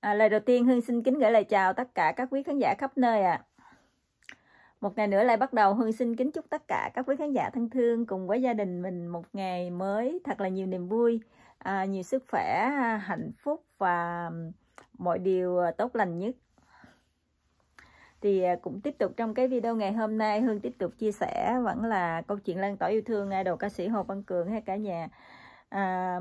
À, lời đầu tiên Hương xin kính gửi lời chào tất cả các quý khán giả khắp nơi ạ. À. Một ngày nữa lại bắt đầu Hương xin kính chúc tất cả các quý khán giả thân thương cùng với gia đình mình một ngày mới thật là nhiều niềm vui, à, nhiều sức khỏe, hạnh phúc và mọi điều à, tốt lành nhất. Thì à, cũng tiếp tục trong cái video ngày hôm nay Hương tiếp tục chia sẻ vẫn là câu chuyện lan tỏa yêu thương idol ca sĩ Hồ Văn Cường hay cả nhà. À,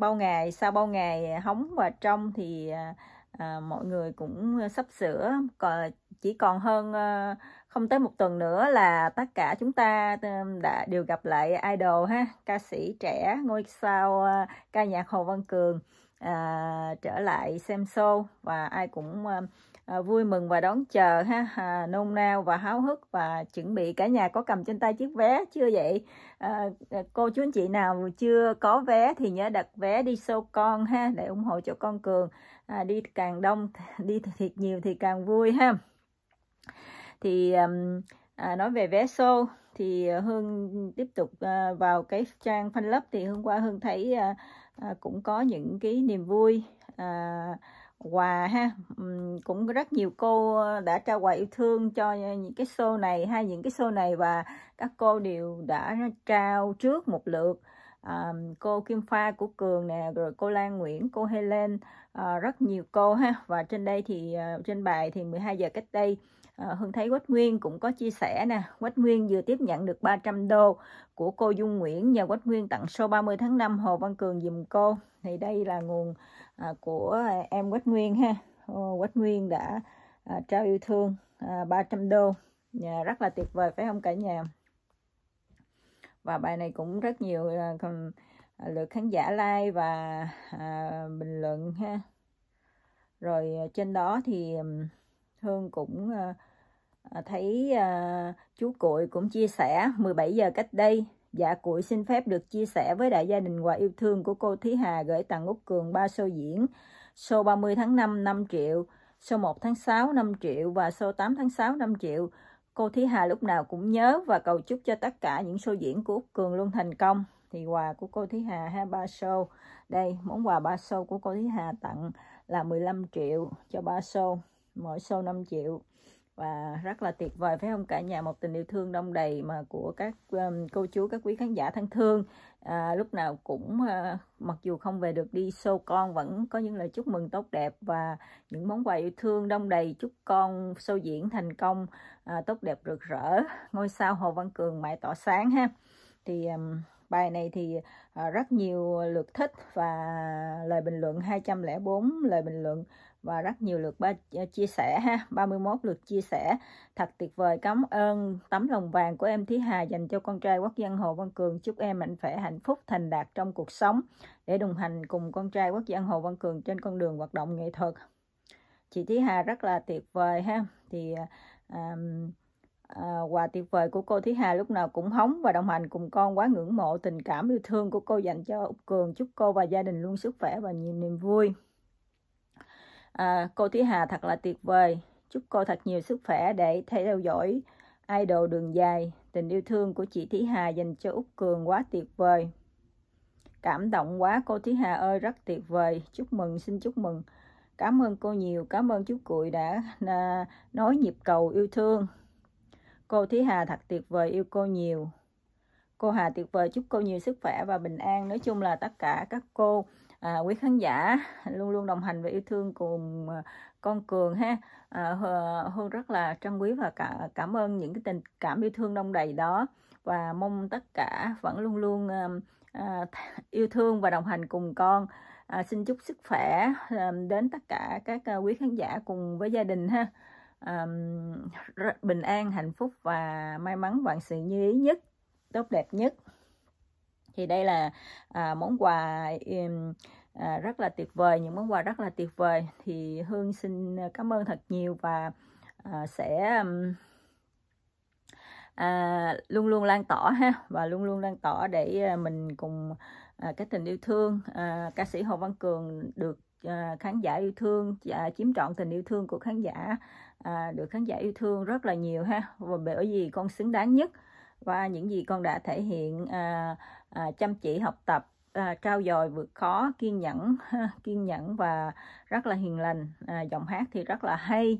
bao ngày sau bao ngày hóng và trong thì à, à mọi người cũng sắp sửa. Còn chỉ còn hơn à, không tới một tuần nữa là tất cả chúng ta ờ, đã đều gặp lại idol ha ca sĩ trẻ ngôi sao à, ca nhạc Hồ Văn Cường à, trở lại xem show. Và ai cũng à, à, vui mừng và đón chờ ha. À, nôn nao và háo hức và chuẩn bị cả nhà có cầm trên tay chiếc vé chưa vậy? À, à cô chú anh chị nào chưa có vé thì nhớ đặt vé đi show con ha để ủng hộ cho con cường. À, đi càng đông đi thiệt nhiều thì càng vui ha. Thì à, nói về vé show thì hương tiếp tục à, vào cái trang fan thì hôm qua hương thấy à, à, cũng có những cái niềm vui. À, quà ha. Cũng rất nhiều cô đã trao quà yêu thương cho những cái show này hay những cái show này và các cô đều đã trao trước một lượt. À, cô Kim Pha của Cường nè rồi cô Lan Nguyễn cô Helen à, rất nhiều cô ha. Và trên đây thì à, trên bài thì 12 giờ cách đây à, Hương thấy Quách Nguyên cũng có chia sẻ nè. Quách Nguyên vừa tiếp nhận được 300 đô của cô Dung Nguyễn nhờ Quách Nguyên tặng show 30 tháng 5 Hồ Văn Cường dùm cô. Thì đây là nguồn à, của em Quách Nguyên ha. Ờ, Quách Nguyên đã à, trao yêu thương à, 300 đô. Nhà rất là tuyệt vời phải không cả nhà? Và bài này cũng rất nhiều à, à lượt khán giả like và à, bình luận ha. Rồi à, trên đó thì Hương cũng à, à, thấy à, chú Cụi cũng chia sẻ 17 giờ cách đây. Dạ Cụi xin phép được chia sẻ với đại gia đình quà yêu thương của cô Thí Hà gửi tặng Úc Cường 3 show diễn. Show 30 tháng 5 5 triệu, show 1 tháng 6 5 triệu và show 8 tháng 6 5 triệu. Cô Thí Hà lúc nào cũng nhớ và cầu chúc cho tất cả những show diễn của Úc Cường luôn thành công. Thì quà của cô Thí Hà ha 3 show. Đây, món quà 3 show của cô Thí Hà tặng là 15 triệu cho 3 show, mỗi show 5 triệu và rất là tuyệt vời phải không? Cả nhà một tình yêu thương đông đầy mà của các um, cô chú các quý khán giả thân thương. À, lúc nào cũng à, mặc dù không về được đi show con vẫn có những lời chúc mừng tốt đẹp và những món quà yêu thương đông đầy. Chúc con show diễn thành công à, tốt đẹp rực rỡ. Ngôi sao Hồ Văn Cường mãi tỏa sáng ha. Thì um, bài này thì uh, rất nhiều lượt thích và lời bình luận 204 lời bình luận và rất nhiều lượt ba ờ, chia sẻ ha. 31 lượt chia sẻ. Thật tuyệt vời cảm ơn tấm lòng vàng của em Thí Hà dành cho con trai quốc dân Hồ Văn Cường. Chúc em mạnh khỏe hạnh phúc thành đạt trong cuộc sống để đồng hành cùng con trai quốc dân Hồ Văn Cường trên con đường hoạt động nghệ thuật. Chị Thí Hà rất là tuyệt vời ha. Thì um, à, quà tuyệt vời của cô Thí Hà lúc nào cũng hóng và đồng hành cùng con quá ngưỡng mộ tình cảm yêu thương của cô dành cho Úc Cường. Chúc cô và gia đình luôn sức khỏe và nhiều niềm vui à, cô Thúy Hà thật là tuyệt vời. Chúc cô thật nhiều sức khỏe để theo dõi idol đường dài. Tình yêu thương của chị Thúy Hà dành cho Úc Cường quá tuyệt vời. Cảm động quá cô Thúy Hà ơi rất tuyệt vời. Chúc mừng xin chúc mừng. Cảm ơn cô nhiều cảm ơn chú Cụi đã à, nói nhịp cầu yêu thương. Cô Thúy Hà thật tuyệt vời yêu cô nhiều. Cô Hà tuyệt vời chúc cô nhiều sức khỏe và bình an. Nói chung là tất cả các cô à, quý khán giả luôn luôn đồng hành và yêu thương cùng à, con cường ha. À, hương rất là trân quý và cả cảm ơn những cái tình cảm yêu thương đông đầy đó. Và mong tất cả vẫn luôn luôn à, à yêu thương và đồng hành cùng con. À, xin chúc sức khỏe à, đến tất cả các à, quý khán giả cùng với gia đình ha. À, bình an hạnh phúc và may mắn vạn sự như ý nhất tốt đẹp nhất thì đây là à, món quà à, rất là tuyệt vời những món quà rất là tuyệt vời. Thì hương xin cảm ơn thật nhiều và à, sẽ à, luôn luôn lan tỏa ha và luôn luôn lan tỏa để à, mình cùng à, cái tình yêu thương à, ca sĩ hồ văn cường được à, khán giả yêu thương à, chiếm trọn tình yêu thương của khán giả à, được khán giả yêu thương rất là nhiều ha. Và bởi vì con xứng đáng nhất và những gì con đã thể hiện à, à, chăm chỉ học tập à, trao dồi vượt khó kiên nhẫn kiên nhẫn và rất là hiền lành. À, giọng hát thì rất là hay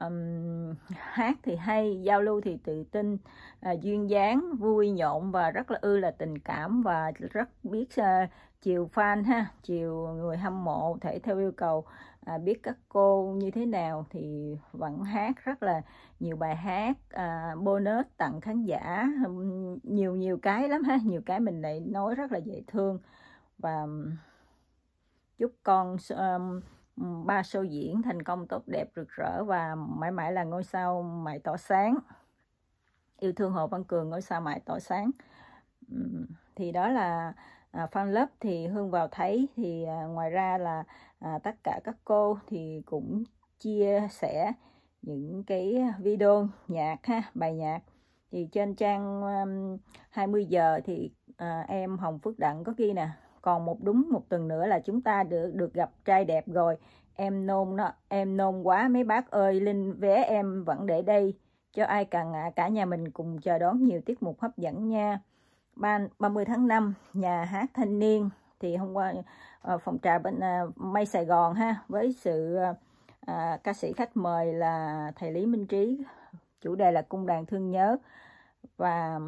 um, hát thì hay giao lưu thì tự tin à, duyên dáng vui nhộn và rất là ư là tình cảm và rất biết à, chiều fan ha chiều người hâm mộ thể theo yêu cầu à, biết các cô như thế nào thì vẫn hát rất là nhiều bài hát à, bonus tặng khán giả. Nhiều nhiều cái lắm ha nhiều cái mình lại nói rất là dễ thương. Và chúc con um, ba show diễn thành công tốt đẹp rực rỡ và mãi mãi là ngôi sao mãi tỏ sáng. Yêu thương hồ văn cường ngôi sao mãi tỏ sáng. Thì đó là à, fan lớp thì hương vào thấy thì à, ngoài ra là à, tất cả các cô thì cũng chia sẻ những cái video nhạc ha bài nhạc. Thì trên trang um, 20 giờ thì à, em Hồng Phước Đặng có ghi nè còn một đúng một tuần nữa là chúng ta được được gặp trai đẹp rồi. Em nôn nó em nôn quá mấy bác ơi linh vé em vẫn để đây. Cho ai cần à, cả nhà mình cùng chờ đón nhiều tiết mục hấp dẫn nha. 30 tháng 5 nhà hát thanh niên. Thì hôm qua Ờ, phòng trà bên à, Mây Sài Gòn ha với sự à, à, ca sĩ khách mời là thầy Lý Minh Trí. Chủ đề là cung đàn thương nhớ. Và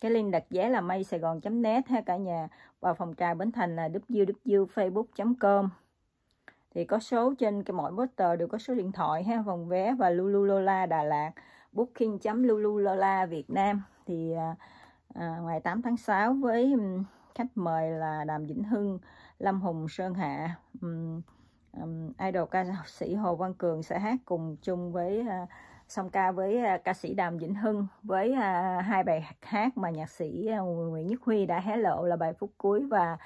cái link đặt vé là mây sài gòn net ha cả nhà. Và phòng trà bến thành là www.facebook com. Thì có số trên cái mỗi poster đều có số điện thoại ha phòng vé và Lululola Đà Lạt booking.lululola Việt Nam. Thì à, à, ngày 8 tháng 6 với khách mời là Đàm Vĩnh Hưng. Lâm Hùng Sơn Hạ um, um, idol ca sĩ Hồ Văn Cường sẽ hát cùng chung với uh, song ca với uh, ca sĩ Đàm Vĩnh Hưng với uh, hai bài hát mà nhạc sĩ uh, Nguyễn Nhất Huy đã hé lộ là bài phút cuối và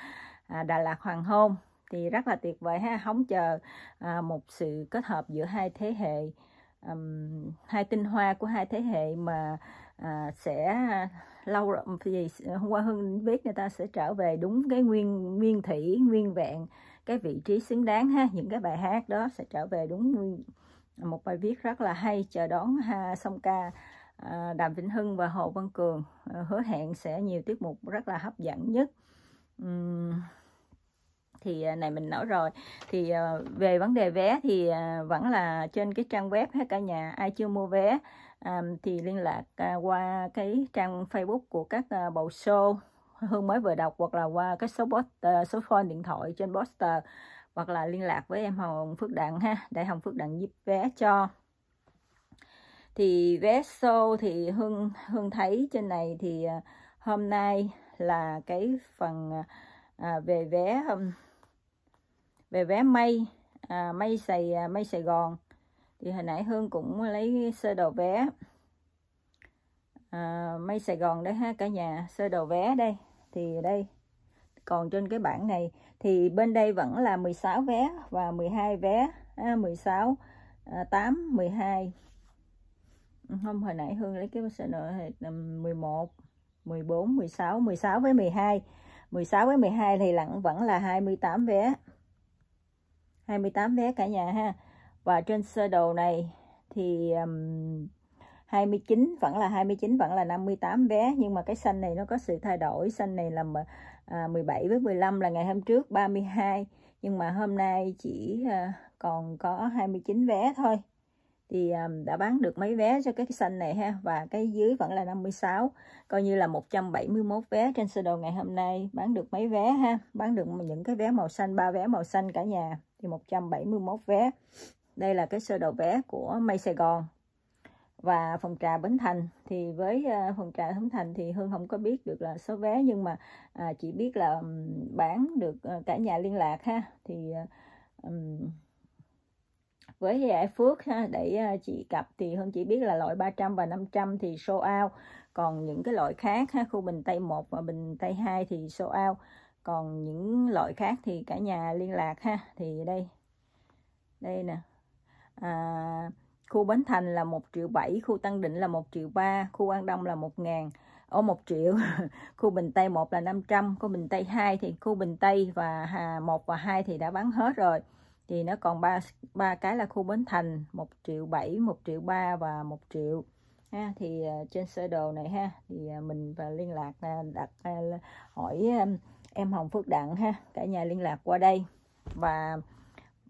uh, Đà Lạt Hoàng Hôn. Thì rất là tuyệt vời ha hóng chờ uh, một sự kết hợp giữa hai thế hệ um, hai tinh hoa của hai thế hệ mà à, sẽ à, lâu rồi vì hôm qua hưng biết người ta sẽ trở về đúng cái nguyên nguyên thủy nguyên vẹn cái vị trí xứng đáng ha. Những cái bài hát đó sẽ trở về đúng nguyên một bài viết rất là hay. Chờ đón ha song ca à, đàm vĩnh hưng và hồ văn cường à, hứa hẹn sẽ nhiều tiết mục rất là hấp dẫn nhất. Uhm, thì à, này mình nói rồi. Thì à, về vấn đề vé thì à, vẫn là trên cái trang web hết cả nhà. Ai chưa mua vé thì liên lạc à, qua cái trang Facebook của các à, bầu show Hương mới vừa đọc hoặc là qua cái số poster, à, số phone điện thoại trên poster hoặc là liên lạc với em Hồng Phước Đặng ha để Hồng Phước Đặng giúp vé cho. Thì vé show thì Hương Hương thấy trên này thì hôm nay là cái phần à, về vé về vé mây à, mây sài mây sài gòn thì hồi nãy hương cũng lấy sơ đồ vé. À, mây sài gòn đấy ha cả nhà sơ đồ vé đây. Thì đây còn trên cái bảng này thì bên đây vẫn là 16 vé và 12 vé à, 16 à, 8 12 không hồi nãy Hương lấy cái sơ đồ 11 14 16 16 với 12 16 với 12 thì lặng vẫn là 28 vé. 28 vé cả nhà ha và trên sơ đồ này thì um, 29 vẫn là 29 vẫn là 58 vé. Nhưng mà cái xanh này nó có sự thay đổi. Xanh này là à, 17 với 15 là ngày hôm trước 32 nhưng mà hôm nay chỉ à, còn có 29 vé thôi. Thì um, đã bán được mấy vé cho cái xanh này ha? Và cái dưới vẫn là 56 coi như là 171 vé trên sơ đồ ngày hôm nay. Bán được mấy vé ha? Bán được những cái vé màu xanh ba vé màu xanh cả nhà. Thì 171 vé đây là cái sơ đồ vé của Mây Sài Gòn. Và phòng trà Bến Thành thì với ờ, phòng trà Bến Thành thì Hương không có biết được là số vé nhưng mà à, chỉ biết là bán được ờ, cả nhà liên lạc ha. Thì um, với giải Phước ha, để chị cặp thì Hương chỉ biết là loại 300 và 500 thì show out. Còn những cái loại khác ha, khu Bình Tây 1 và Bình Tây 2 thì show out. Còn những loại khác thì cả nhà liên lạc ha. Thì đây đây nè à, khu Bến Thành là 1 triệu 7 khu Tân Định là 1 triệu 3 khu An Đông là 1 ngàn. Ở 1 triệu. Khu Bình Tây 1 là 500 khu Bình Tây 2 thì khu Bình Tây và Hà 1 và 2 thì đã bán hết rồi. Thì nó còn ba ba cái là khu Bến Thành 1 triệu 7 1 triệu 3 và 1 triệu. Ha thì à, trên sơ đồ này ha thì à, mình và liên lạc à, đặt hỏi em Hồng Phước Đặng ha cả nhà liên lạc qua đây. Và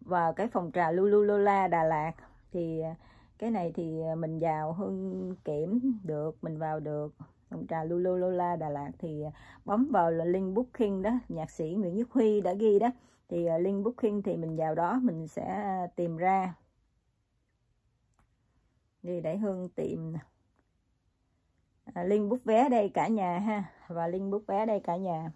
và cái phòng trà Lulu Lola Đà Lạt thì à, cái này thì à, mình vào hương kiểm được mình vào được. Phòng trà Lulu Lola Đà Lạt thì à, bấm vào là link booking đó nhạc sĩ Nguyễn Nhất Huy đã ghi đó. Thì link booking thì mình vào đó mình sẽ tìm ra. Đi để hương tìm à, link book vé đây cả nhà ha. Và link book vé đây cả nhà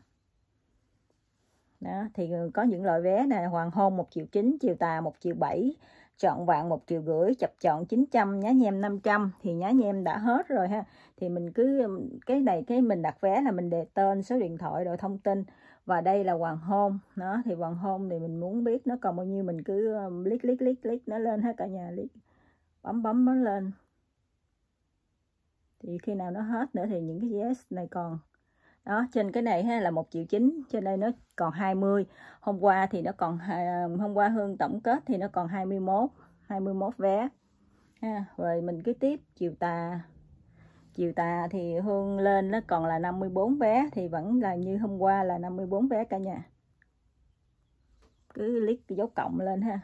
đó, thì ừ, có những loại vé này hoàng hôn một triệu chín, chiều tà một triệu bảy chọn vạn một triệu rưỡi chập chọn 900 nhá nhem 500 thì nhá nhem đã hết rồi ha. Thì mình cứ cái này, cái mình đặt vé là mình đề tên, số điện thoại, rồi thông tin, và đây là hoàng hôn. Đó, thì hoàng hôn thì mình muốn biết nó còn bao nhiêu, mình cứ click click click click nó lên hết cả nhà click bấm bấm nó lên. Thì khi nào nó hết nữa thì những cái yes này còn đó, trên cái này ha, là một triệu chín trên đây nó còn 20 hôm qua thì nó còn hôm qua hương tổng kết thì nó còn 21 21 vé. Ha, rồi mình cứ tiếp chiều tà. Chiều tà thì hương lên nó còn là 54 vé, thì vẫn là như hôm qua là 54 vé cả nhà. Cứ click dấu cộng lên ha.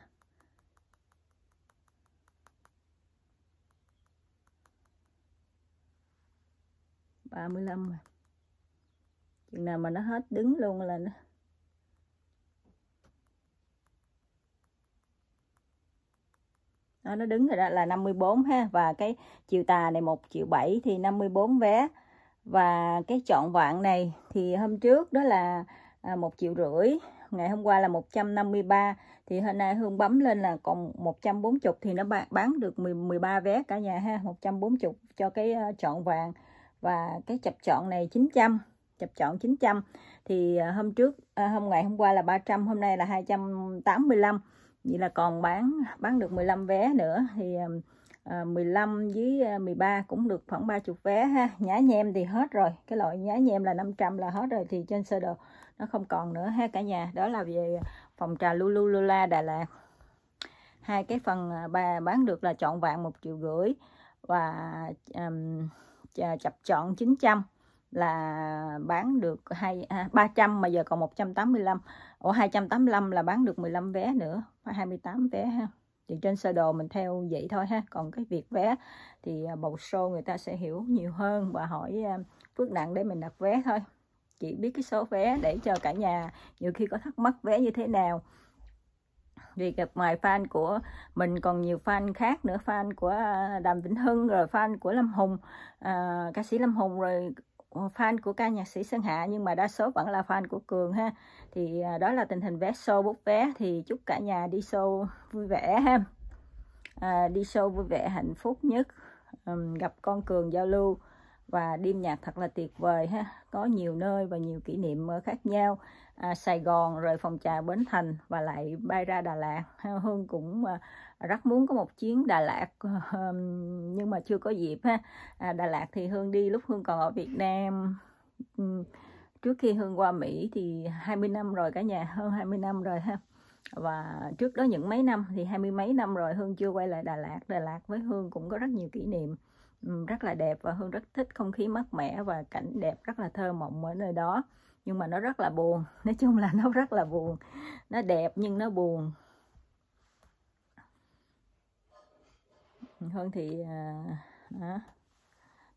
35 rồi chừng nào mà nó hết đứng luôn là nó đó, nó đứng rồi đó là 54 ha. Và cái chiều tà này 1 triệu 7 thì 54 vé. Và cái chọn vạn này thì hôm trước đó là à, một triệu rưỡi ngày hôm qua là 153 thì hôm nay Hương bấm lên là còn 140 thì nó bán được 13 vé cả nhà ha 140 cho cái à, chọn vàng và cái chập chọn này 900 chập chọn 900 thì à, hôm trước à, hôm ngày hôm qua là 300 hôm nay là 285 vậy là còn bán bán được 15 vé nữa. Thì à, à 15 với à, 13 cũng được khoảng 30 vé ha. Nhá nhem thì hết rồi. Cái loại nhá nhem là 500 là hết rồi thì trên sơ đồ nó không còn nữa ha cả nhà. Đó là về phòng trà Lulu Lula Đà Lạt. Hai cái phần bà bán được là chọn vạn một triệu rưỡi và um, chập chọn 900 là bán được hai à, 300 mà giờ còn 185 ở 285 là bán được 15 vé nữa 28 vé ha. Thì trên sơ đồ mình theo vậy thôi ha. Còn cái việc vé thì à, bầu show người ta sẽ hiểu nhiều hơn và hỏi à, phước nặng để mình đặt vé thôi. Chỉ biết cái số vé để cho cả nhà nhiều khi có thắc mắc vé như thế nào. Vì gặp ngoài fan của mình còn nhiều fan khác nữa fan của à, Đàm Vĩnh Hưng rồi fan của Lâm Hùng à, ca sĩ Lâm Hùng rồi fan của ca nhạc sĩ Sơn Hạ nhưng mà đa số vẫn là fan của Cường ha. Thì à, đó là tình hình vé show bút vé thì chúc cả nhà đi show vui vẻ ha. À, đi show vui vẻ hạnh phúc nhất um, gặp con Cường giao lưu và đêm nhạc thật là tuyệt vời ha. Có nhiều nơi và nhiều kỷ niệm ờ, khác nhau. À, Sài Gòn rồi phòng trà Bến Thành và lại bay ra Đà Lạt. Hương cũng à, rất muốn có một chuyến Đà Lạt ờ, nhưng mà chưa có dịp ha. À, Đà Lạt thì Hương đi lúc Hương còn ở Việt Nam. Trước khi Hương qua Mỹ thì 20 năm rồi cả nhà hơn 20 năm rồi ha. Và trước đó những mấy năm thì hai mươi mấy năm rồi Hương chưa quay lại Đà Lạt. Đà Lạt với Hương cũng có rất nhiều kỷ niệm rất là đẹp và Hương rất thích không khí mát mẻ và cảnh đẹp rất là thơ mộng ở nơi đó. Nhưng mà nó rất là buồn nói chung là nó rất là buồn. Nó đẹp nhưng nó buồn. Hơn thì à,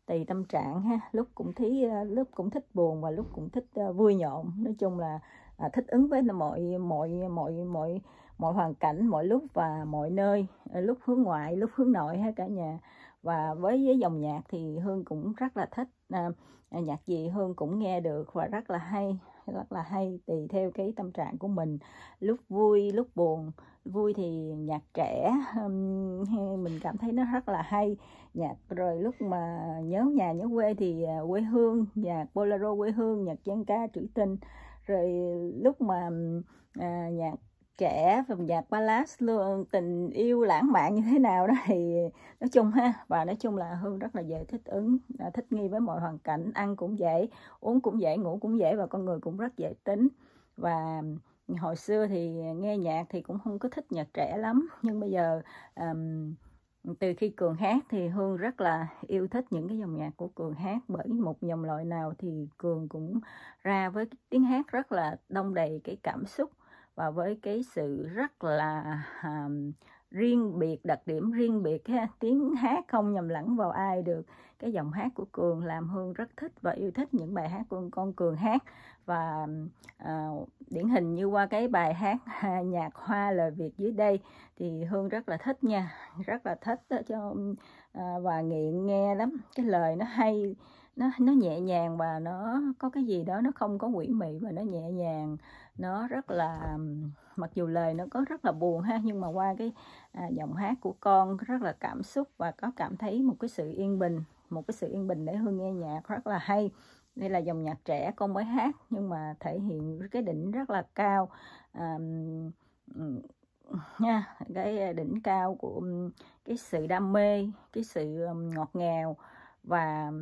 tùy tâm trạng ha. Lúc cũng thấy à, lúc cũng thích buồn và lúc cũng thích à, vui nhộn. Nói chung là à, thích ứng với mọi mọi mọi mọi mọi hoàn cảnh mọi lúc và mọi nơi à, lúc hướng ngoại lúc hướng nội ha cả nhà. Và với với dòng nhạc thì hương cũng rất là thích à, nhạc gì hương cũng nghe được và rất là hay rất là hay tùy theo cái tâm trạng của mình. Lúc vui lúc buồn. Vui thì nhạc trẻ mình cảm thấy nó rất là hay. Nhạc rồi lúc mà nhớ nhà nhớ quê thì à, quê hương. Nhạc bolero quê hương nhạc dân ca trữ tình. Rồi lúc mà à, nhạc trẻ và nhạc ballad luôn tình yêu lãng mạn như thế nào đó thì nói chung ha và nói chung là hương rất là dễ thích ứng à, thích nghi với mọi hoàn cảnh ăn cũng dễ uống cũng dễ ngủ cũng dễ và con người cũng rất dễ tính. Và hồi xưa thì nghe nhạc thì cũng không có thích nhạc trẻ lắm nhưng bây giờ um, từ khi cường hát thì hương rất là yêu thích những cái dòng nhạc của cường hát. Bởi một dòng loại nào thì cường cũng ra với tiếng hát rất là đông đầy cái cảm xúc và với cái sự rất là um, riêng biệt đặc điểm riêng biệt ha. tiếng hát không nhầm lẫn vào ai được cái giọng hát của cường làm hương rất thích và yêu thích những bài hát của con cường hát và uh, điển hình như qua cái bài hát nhạc hoa lời việt dưới đây thì hương rất là thích nha rất là thích đó cho uh, và nghiện nghe lắm cái lời nó hay nó nó nhẹ nhàng và nó có cái gì đó nó không có quỷ mị và nó nhẹ nhàng nó rất là mặc dù lời nó có rất là buồn ha nhưng mà qua cái à, giọng hát của con rất là cảm xúc và có cảm thấy một cái sự yên bình một cái sự yên bình để hương nghe nhạc rất là hay. Đây là dòng nhạc trẻ con mới hát nhưng mà thể hiện cái đỉnh rất là cao à, nha cái đỉnh cao của cái sự đam mê cái sự ngọt ngào và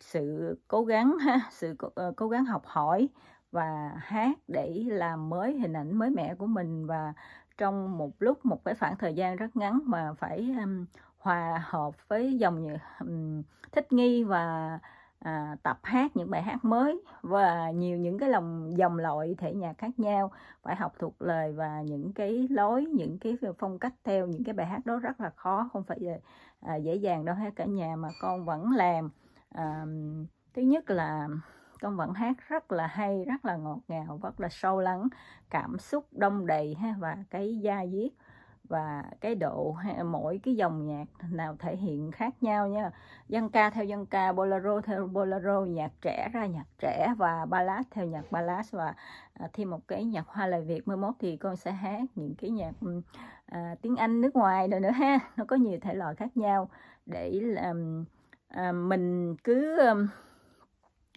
sự cố gắng ha sự cố ờ, gắng học hỏi và hát để làm mới hình ảnh mới mẻ của mình. Và trong một lúc một cái khoảng thời gian rất ngắn mà phải um, hòa hợp với dòng um, thích nghi và à, tập hát những bài hát mới. Và nhiều những cái lòng dòng loại thể nhạc khác nhau phải học thuộc lời và những cái lối những cái phong cách theo những cái bài hát đó rất là khó không phải à, dễ dàng đâu hết cả nhà mà con vẫn làm. À, thứ nhất là con vẫn hát rất là hay rất là ngọt ngào rất là sâu lắng cảm xúc đông đầy ha và cái da diết và cái độ mỗi cái dòng nhạc nào thể hiện khác nhau nha. Dân ca theo dân ca bolero theo bolero nhạc trẻ ra nhạc trẻ và ballad theo nhạc ballad. Và à, thêm một cái nhạc hoa lời việt mới mốt thì con sẽ hát những cái nhạc à, tiếng anh nước ngoài rồi nữa ha. Nó có nhiều thể loại khác nhau. Để làm à, mình cứ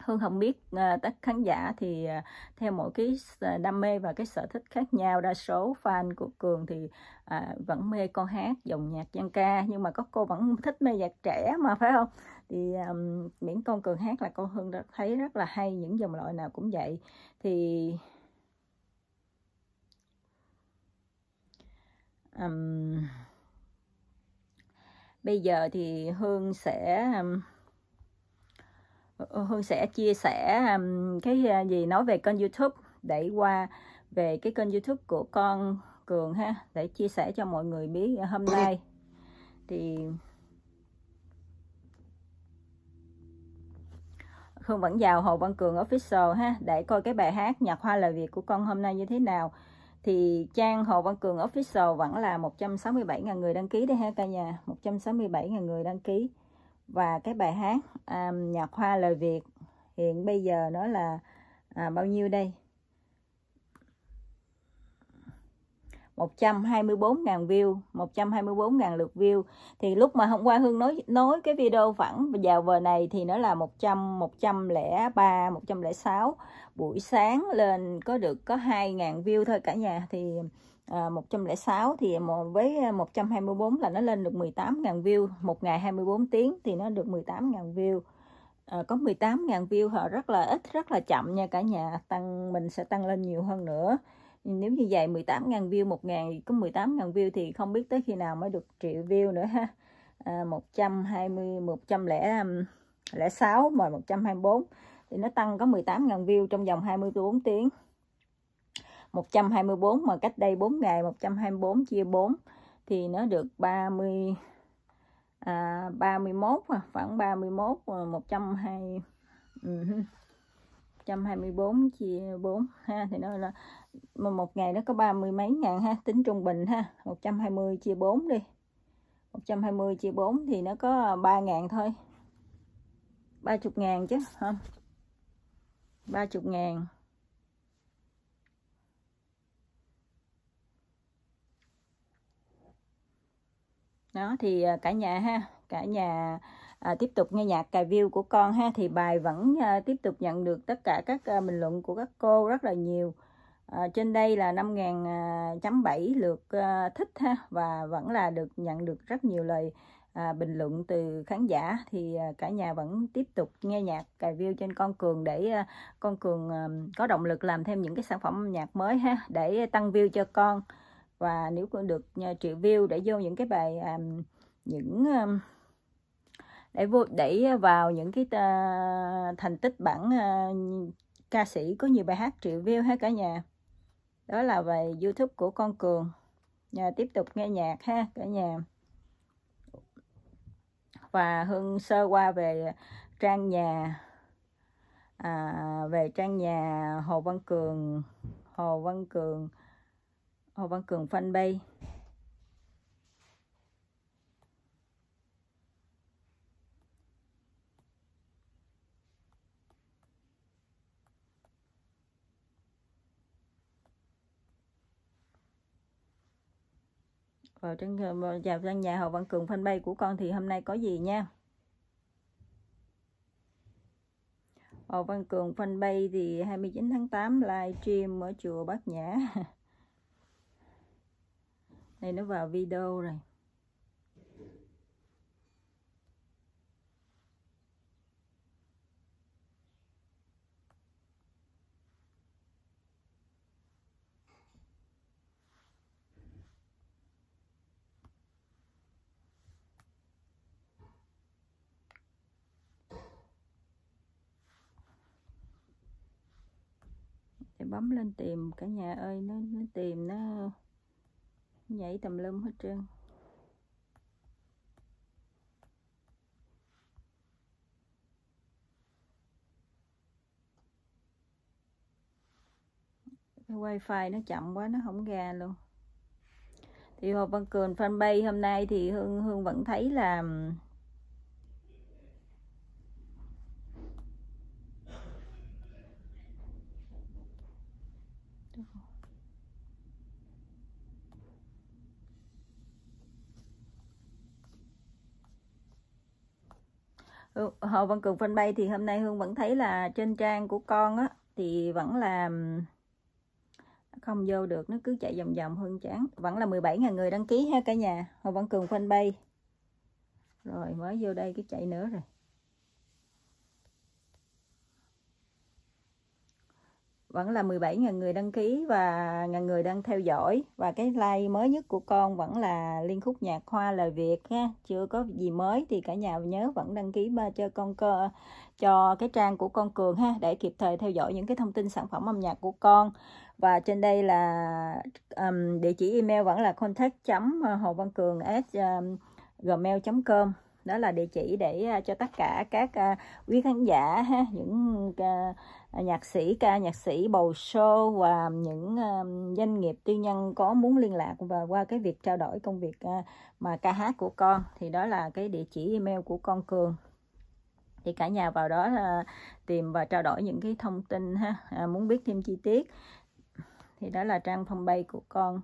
Hương không biết uh, tất khán giả thì uh, theo mỗi cái à, đam mê và cái sở thích khác nhau đa số fan của Cường thì uh, vẫn mê con hát dòng nhạc dân ca nhưng mà có cô vẫn thích mê nhạc trẻ mà phải không? Thì um, miễn con Cường hát là con Hương đã thấy rất là hay những dòng loại nào cũng vậy. Thì um, bây giờ thì Hương sẽ um, Ờ, Hương sẽ chia sẻ cái à, gì nói về kênh YouTube để qua về cái kênh YouTube của con Cường ha, để chia sẻ cho mọi người biết à, hôm nay. Thì Hương vẫn vào Hồ Văn Cường Official ha, để coi cái bài hát nhạc hoa lời Việt của con hôm nay như thế nào. Thì trang Hồ Văn Cường Official vẫn là 167.000 người đăng ký đây ha, cả nhà 167.000 người đăng ký và cái bài hát um, à, nhạc hoa lời Việt hiện bây giờ nó là à, bao nhiêu đây? 124.000 view 124.000 lượt view. Thì lúc mà hôm qua Hương nói nói cái video phẳng vào vờ này thì nó là 100 103 106 buổi sáng lên có được có 2.000 view thôi cả nhà. Thì à, 106 thì với à, 124 là nó lên được 18.000 view. Một ngày 24 tiếng thì nó được 18.000 view. À, có 18.000 view họ rất là ít rất là chậm nha cả nhà tăng mình sẽ tăng lên nhiều hơn nữa. Nếu như vậy 18.000 view một ngày có 18.000 view thì không biết tới khi nào mới được triệu view nữa ha. À, 120 106 mà 124 thì nó tăng có 18.000 view trong vòng 24 tiếng. 124 mà cách đây 4 ngày 124 chia 4 thì nó được 30 à, 31 à, khoảng 31 120 124 chia 4 ha thì nó là một ngày nó có 30 mấy ngàn ha tính trung bình ha 120 chia 4 đi. 120 chia 4 thì nó có 3 ngàn thôi 30 ngàn chứ không? 30 ngàn. Đó thì à, cả nhà ha cả nhà à, tiếp tục nghe nhạc cài view của con ha thì bài vẫn à, tiếp tục nhận được tất cả các à, bình luận của các cô rất là nhiều. À, trên đây là 5.000.7 à, lượt à, thích ha và vẫn là được nhận được rất nhiều lời à, bình luận từ khán giả. Thì à, cả nhà vẫn tiếp tục nghe nhạc cài view trên con cường để à, con cường à, có động lực làm thêm những cái sản phẩm nhạc mới ha để tăng view cho con và nếu được triệu view để vô những cái bài um, những um, để vô để vào những cái uh, thành tích bản uh, à, ca sĩ có nhiều bài hát triệu view hết cả nhà. Đó là về youtube của con cường. Nhà tiếp tục nghe nhạc ha cả nhà. Và hương sơ qua về trang nhà à, về trang nhà hồ văn cường. Hồ văn cường hồ văn cường fanpage. Vào trên, vào trang nhà Hồ Văn Cường fanpage của con thì hôm nay có gì nha? Hồ Văn Cường fanpage thì 29 tháng 8 livestream ở chùa Bát Nhã. đây nó vào video rồi bấm lên tìm cả nhà ơi, nó nó tìm nó nhảy tầm lum hết trơn. Cái wifi nó chậm quá, nó không ra luôn. Thì Hồ Văn Cường fanpage hôm nay thì Hương Hương vẫn thấy là Ờ, Hồ Văn Cường fanpage thì hôm nay Hương vẫn thấy là trên trang của con á, thì vẫn là không vô được, nó cứ chạy vòng vòng, Hương chán. Vẫn là 17.000 người đăng ký ha cả nhà, Hồ Văn Cường fanpage. Rồi, mới vô đây cái chạy nữa rồi. Vẫn là 17.000 người đăng ký và ngàn người đang theo dõi. Và cái like mới nhất của con vẫn là liên khúc nhạc hoa lời Việt ha chưa có gì mới thì cả nhà nhớ vẫn đăng ký ba cho con cơ cho cái trang của con Cường ha để kịp thời theo dõi những cái thông tin sản phẩm âm nhạc của con. Và trên đây là um, địa chỉ email vẫn là contact chấm hồ văn cường s gmail com. Đó là địa chỉ để à, cho tất cả các uh, quý khán giả ha những uh, À, nhạc sĩ ca nhạc sĩ bầu show và những uh, doanh nghiệp tư nhân có muốn liên lạc và qua cái việc trao đổi công việc uh, mà ca hát của con. Thì đó là cái địa chỉ email của con cường. Thì cả nhà vào đó uh, tìm và trao đổi những cái thông tin ha à, muốn biết thêm chi tiết. Thì đó là trang fanpage của con.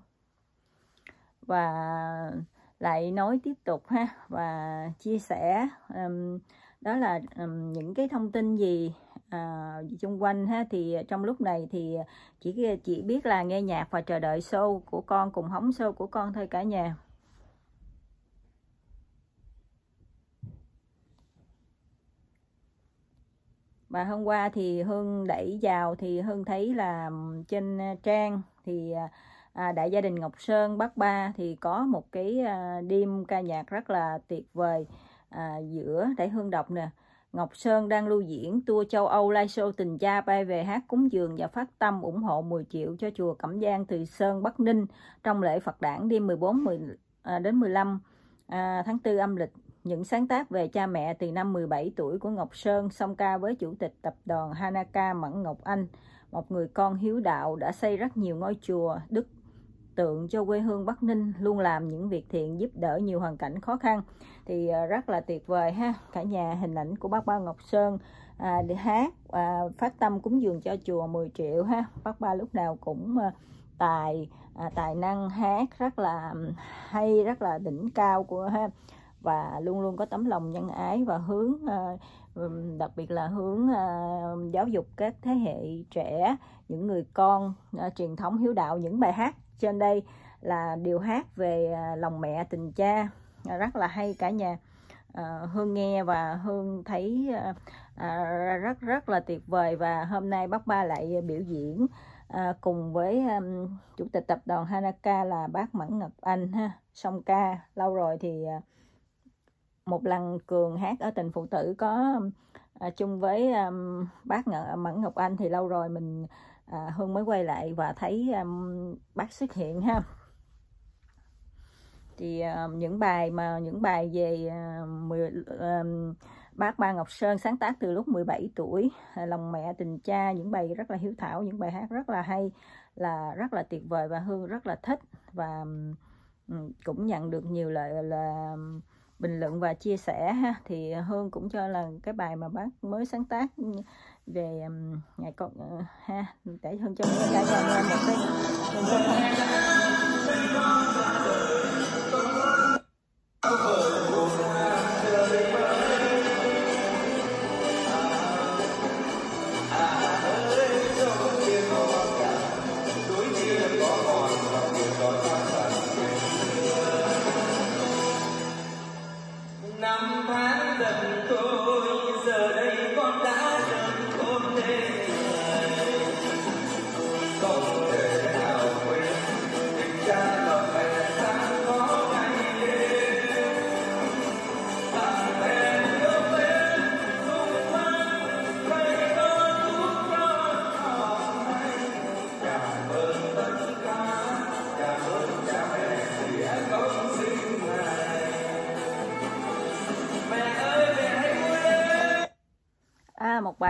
Và lại nói tiếp tục ha và chia sẻ um, đó là um, những cái thông tin gì à, xung quanh ha thì trong lúc này thì chỉ chỉ biết là nghe nhạc và chờ đợi show của con cùng hóng show của con thôi cả nhà. Và hôm qua thì Hương đẩy vào thì Hương thấy là trên à, trang thì à, à, đại gia đình Ngọc Sơn Bắc Ba thì có một cái à, đêm ca nhạc rất là tuyệt vời à, giữa để Hương đọc nè. Ngọc Sơn đang lưu diễn tour châu Âu live show tình cha bay về hát cúng dường và phát tâm ủng hộ 10 triệu cho chùa Cẩm Giang Từ Sơn Bắc Ninh trong lễ Phật đản đêm 14 10, à, đến 15 à, tháng 4 âm lịch. Những sáng tác về cha mẹ từ năm 17 tuổi của Ngọc Sơn song ca với chủ tịch tập đoàn Hanaka Mẫn Ngọc Anh, một người con hiếu đạo đã xây rất nhiều ngôi chùa đức tượng cho quê hương Bắc Ninh luôn làm những việc thiện giúp đỡ nhiều hoàn cảnh khó khăn. Thì à, rất là tuyệt vời ha. Cả nhà hình ảnh của bác Ba Ngọc Sơn à, để hát à, phát tâm cúng dường cho chùa 10 triệu ha. Bác Ba lúc nào cũng à, tài à, tài năng hát rất là hay rất là đỉnh cao của ha và luôn luôn có tấm lòng nhân ái và hướng à, đặc biệt là hướng à, giáo dục các thế hệ trẻ những người con à, truyền thống hiếu đạo những bài hát trên đây là điều hát về à, lòng mẹ tình cha. À, rất là hay cả nhà. À, hương nghe và hương thấy à, à, rất rất là tuyệt vời. Và hôm nay bác ba lại biểu diễn à, cùng với um, chủ tịch tập đoàn Hanaka là bác Mẫn Ngọc Anh ha. Song ca lâu rồi thì à, một lần cường hát ở tình phụ tử có à, chung với um, bác Mẫn Ngọc Anh thì lâu rồi mình à, Hương mới quay lại và thấy um, bác xuất hiện ha. Thì uh, những bài mà những bài về uh, 10, uh, bác Ba Ngọc Sơn sáng tác từ lúc 17 tuổi à, lòng mẹ tình cha những bài rất là hiếu thảo những bài hát rất là hay là rất là tuyệt vời và Hương rất là thích và um, cũng nhận được nhiều lời là bình luận và chia sẻ ha. Thì ờ, Hương cũng cho là cái bài mà bác mới sáng tác ừ, về ngày con uh, ha. Để Hương cho cả nhà nghe một cái một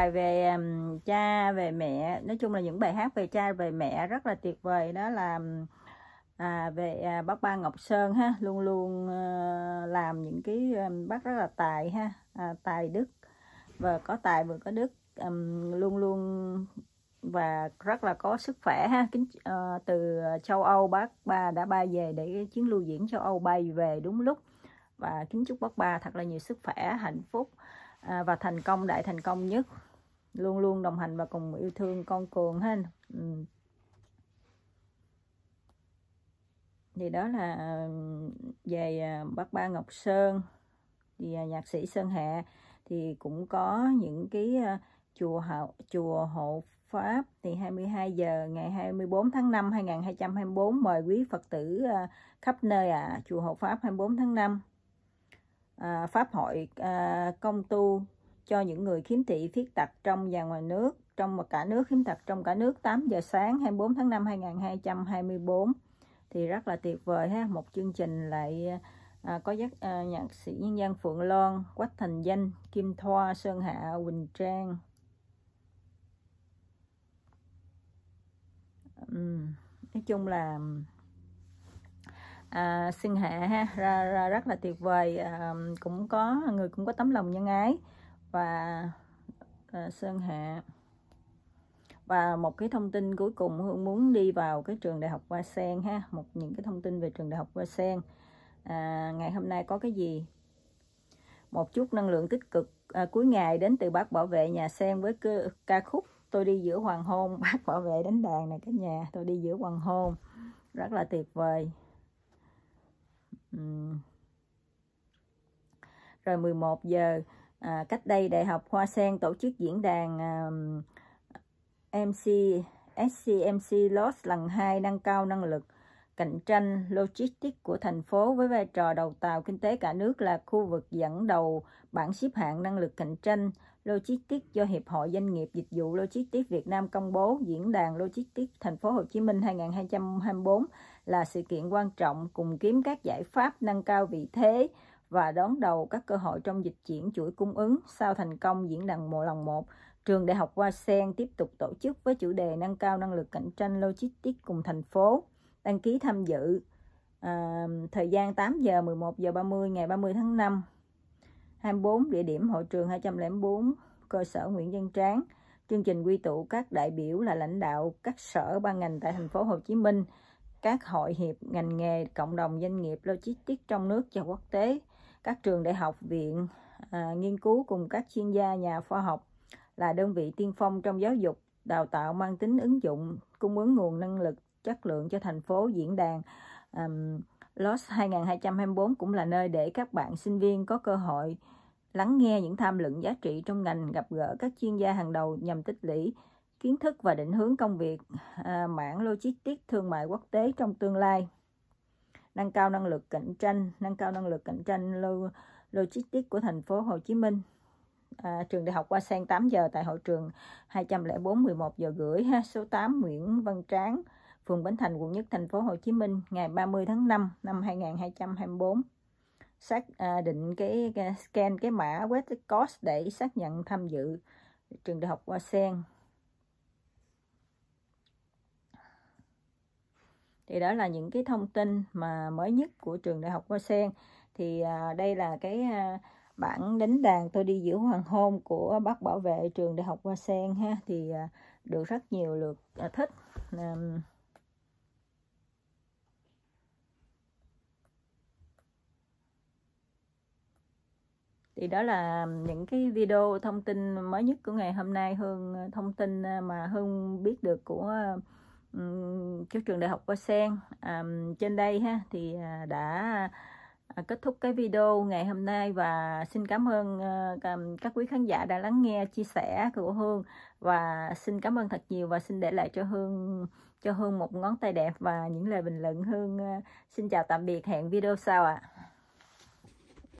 bài về um, cha về mẹ. Nói chung là những bài hát về cha về mẹ rất là tuyệt vời. Đó là à, về à, bác ba Ngọc Sơn ha. Luôn luôn uh, làm những cái um, bác rất là tài ha. À, tài đức. Và có tài vừa có đức. Um, luôn luôn và rất là có sức khỏe ha. Kính uh, từ châu Âu bác ba đã bay về để chuyến lưu diễn châu Âu bay về đúng lúc. Và kính chúc bác ba thật là nhiều sức khỏe hạnh phúc à, và thành công đại thành công nhất luôn luôn đồng hành và cùng yêu thương con cường ha ừ. thì đó là ờ, về ờ, bác ba Ngọc Sơn thì ờ, nhạc sĩ Sơn Hạ. Thì cũng có những cái chùa hộ chùa hộ Pháp thì 22 giờ ngày 24 tháng 5 2024 mời quý Phật tử khắp nơi à chùa hộ Pháp 24 tháng 5 à, pháp hội à, công tu cho những người khiếm thị khuyết tật trong và ngoài nước trong và cả nước khiếm tật trong cả nước 8 giờ sáng 24 tháng 5 2224 thì rất là tuyệt vời ha một chương trình lại à, có dắt à, nhạc sĩ nhân dân Phượng Loan Quách Thành Danh Kim Thoa Sơn Hạ Quỳnh Trang. Uhm, nói chung là à, xưng hạ ha ra, ra rất là tuyệt vời à, cũng có người cũng có tấm lòng nhân ái và à, sơn hạ. Và một cái thông tin cuối cùng hương muốn đi vào cái trường đại học hoa sen ha một những cái thông tin về trường đại học hoa sen. À, ngày hôm nay có cái gì? Một chút năng lượng tích cực à, cuối ngày đến từ bác bảo vệ nhà sen với cơ, ca khúc tôi đi giữa hoàng hôn. Bác bảo vệ đánh đàn này cả nhà tôi đi giữa hoàng hôn. Rất là tuyệt vời. Rồi 11 giờ à, cách đây Đại học Hoa Sen tổ chức diễn đàn à, MC SCMC Loss lần 2 nâng cao năng lực cạnh tranh logistics của thành phố với vai trò đầu tàu kinh tế cả nước là khu vực dẫn đầu bảng xếp hạng năng lực cạnh tranh logistics do Hiệp hội Doanh nghiệp Dịch vụ Logistics Việt Nam công bố. Diễn đàn Logistics Thành phố Hồ Chí Minh 2024 là sự kiện quan trọng cùng kiếm các giải pháp nâng cao vị thế và đón đầu các cơ hội trong dịch chuyển chuỗi cung ứng. Sau thành công diễn đàn mùa lần một trường đại học Hoa Sen tiếp tục tổ chức với chủ đề nâng cao năng lực cạnh tranh logistics cùng thành phố. Đăng ký tham dự à, thời gian 8 giờ 11 giờ 30 ngày 30 tháng 5 24 địa điểm hội trường 204 cơ sở Nguyễn Văn Tráng. Chương trình quy tụ các đại biểu là lãnh đạo các sở ban ngành tại thành phố Hồ Chí Minh các hội hiệp ngành nghề cộng đồng doanh nghiệp logistics trong nước và quốc tế các trường đại học viện à, nghiên cứu cùng các chuyên gia nhà khoa học là đơn vị tiên phong trong giáo dục đào tạo mang tính ứng dụng cung ứng nguồn năng lực chất lượng cho thành phố diễn đàn. Um, LOS 2024 cũng là nơi để các bạn sinh viên có cơ hội lắng nghe những tham luận giá trị trong ngành gặp gỡ các chuyên gia hàng đầu nhằm tích lũy kiến thức và định hướng công việc à, mảng logistics thương mại quốc tế trong tương lai nâng cao năng lực cạnh tranh nâng cao năng lực cạnh tranh logistics của thành phố Hồ Chí Minh. À, trường đại học Hoa Sen 8 giờ tại hội trường 204 11 giờ rưỡi ha số 8 Nguyễn Văn Tráng phường Bến Thành quận Nhất thành phố Hồ Chí Minh ngày 30 tháng 5 năm 2024 xác à, định cái, cái scan cái mã web code để xác nhận tham dự trường đại học Hoa Sen. thì đó là những cái thông tin mà mới nhất của trường đại học Hoa Sen. Thì à, đây là cái à, bản đánh đàn tôi đi giữa hoàng hôn của bác bảo vệ trường đại học Hoa Sen ha. Thì à, được rất nhiều lượt à, thích. À, thì đó là những cái video thông tin mới nhất của ngày hôm nay. Hương à, thông tin à, mà hương biết được của à, um, trường đại học Hoa Sen à, trên đây ha thì à, đã à, kết thúc cái video ngày hôm nay và xin cảm ơn ờ, các quý khán giả đã lắng nghe chia sẻ của Hương và xin cảm ơn thật nhiều và xin để lại cho Hương cho Hương một ngón tay đẹp và những lời bình luận Hương ờ, xin chào tạm biệt hẹn video sau ạ à.